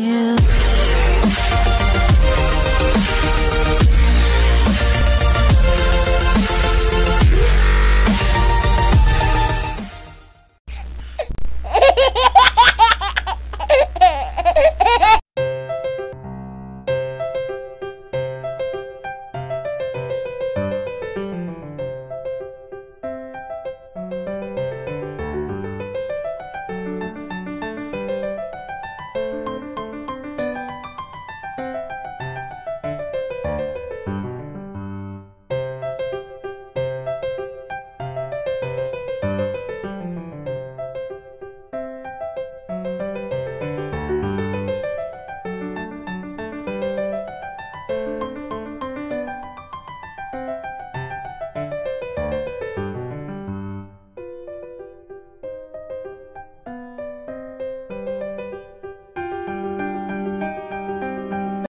you.